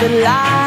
the light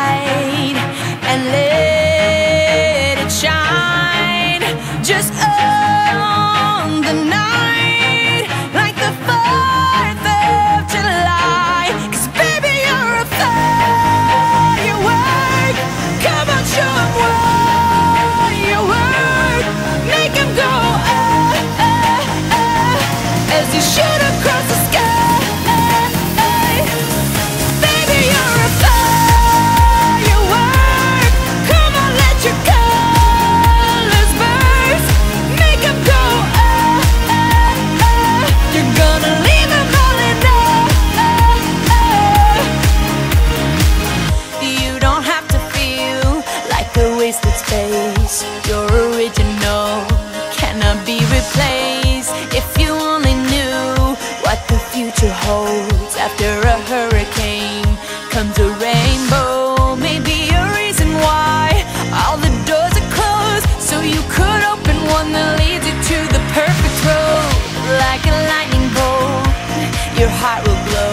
space. You're original, cannot be replaced. If you only knew what the future holds after a hurricane comes a rainbow. Maybe a reason why all the doors are closed, so you could open one that leads you to the perfect road. Like a lightning bolt, your heart will glow,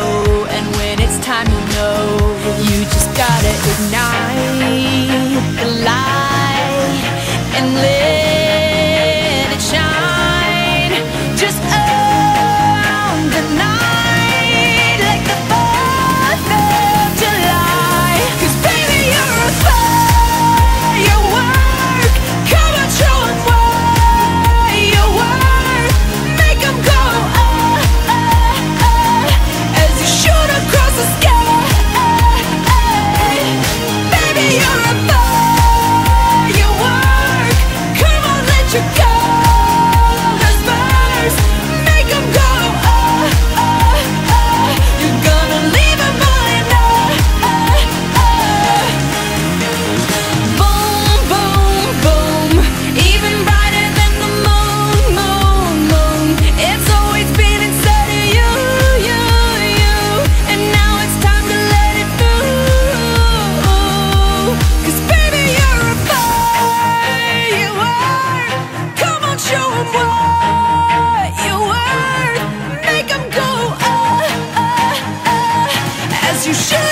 you worth.